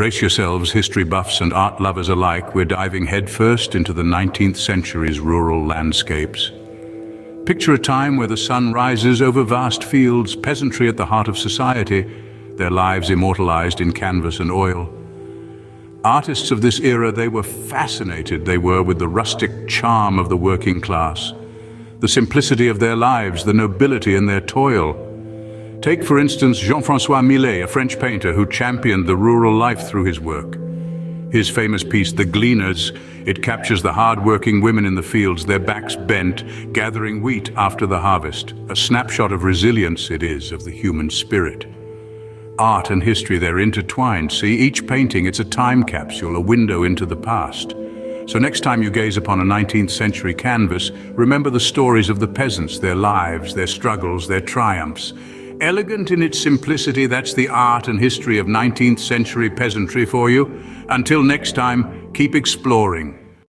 Brace yourselves, history buffs and art lovers alike. We're diving headfirst into the 19th century's rural landscapes. Picture a time where the sun rises over vast fields, peasantry at the heart of society, their lives immortalized in canvas and oil. Artists of this era, they were fascinated, they were, with the rustic charm of the working class, the simplicity of their lives, the nobility in their toil. Take, for instance, Jean-François Millet, a French painter who championed the rural life through his work. His famous piece, The Gleaners, it captures the hard-working women in the fields, their backs bent, gathering wheat after the harvest. A snapshot of resilience it is, of the human spirit. Art and history, they're intertwined. See, each painting, it's a time capsule, a window into the past. So next time you gaze upon a 19th century canvas, remember the stories of the peasants, their lives, their struggles, their triumphs. Elegant in its simplicity, that's the art and history of 19th century peasantry for you. Until next time, keep exploring.